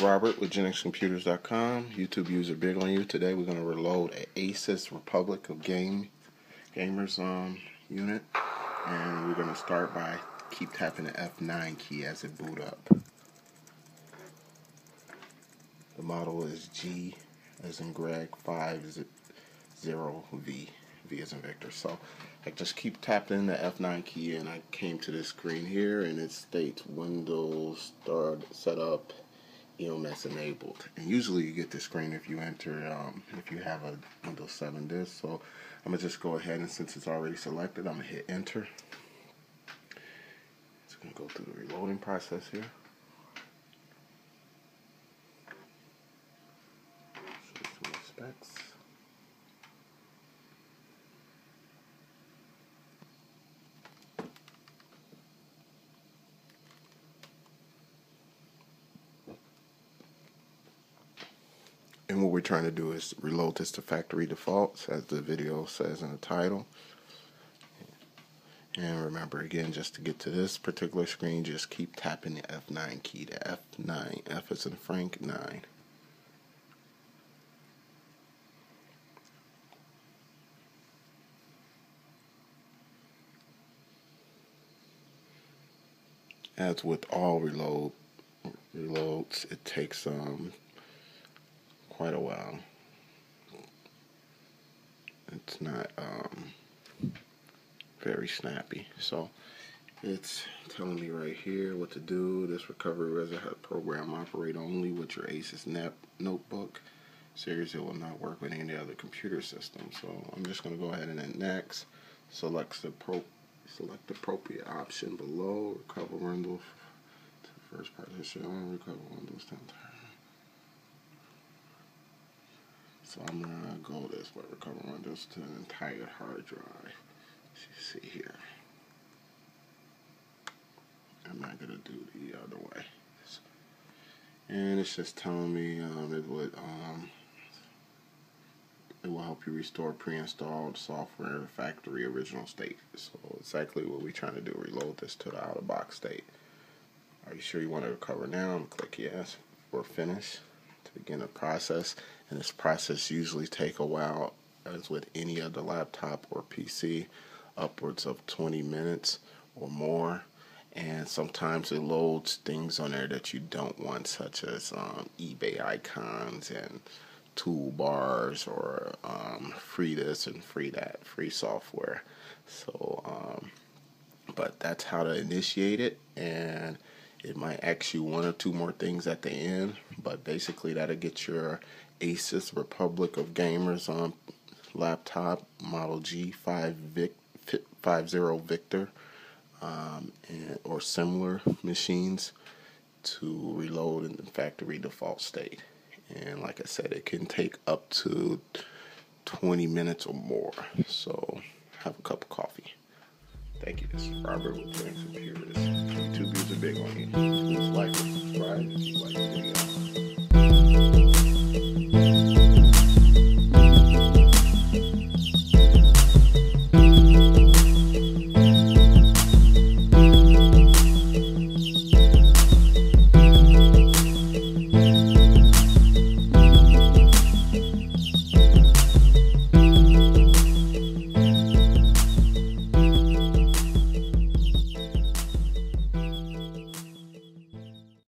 is Robert with GenXComputers.com. YouTube user big on you. Today we're going to reload a Asus Republic of Game Gamers um, unit, and we're going to start by keep tapping the F9 key as it boot up. The model is G as in Greg 50V. V as in Victor. So I just keep tapping the F9 key and I came to this screen here and it states Windows start setup EMS enabled. And usually you get this screen if you enter, um, if you have a Windows 7 disk. So I'm going to just go ahead and since it's already selected, I'm going to hit enter. It's going to go through the reloading process here. Specs. And what we're trying to do is reload this to factory defaults as the video says in the title. And remember again, just to get to this particular screen, just keep tapping the F9 key. The F9, F is in Frank 9. As with all reload reloads, it takes um, quite a while. It's not um, very snappy. So it's telling me right here what to do. This recovery reservoir program operate only with your Asus Net notebook. Series it will not work with any other computer system. So I'm just going to go ahead and next. Select the pro select appropriate option below. Recover Windows to first partition. Recover Windows 10 So I'm gonna go this way, recover Windows to an entire hard drive. See here. I'm not gonna do the other way. And it's just telling me um, it would um, it will help you restore pre-installed software to factory original state. So exactly what we're trying to do, reload this to the out-of-box state. Are you sure you want to recover now? I'm click yes or finish to begin a process and this process usually take a while as with any other laptop or PC upwards of 20 minutes or more and sometimes it loads things on there that you don't want such as um, eBay icons and toolbars or um, free this and free that free software. So um, but that's how to initiate it and it might ask you one or two more things at the end, but basically that'll get your Asus Republic of Gamers on laptop model G5 Vic, 50 Victor um, and, or similar machines to reload in the factory default state. And like I said, it can take up to 20 minutes or more. So have a cup of coffee. Thank you. This is Robert with Playing Computers. YouTube user big on you. Please like subscribe. Like the video.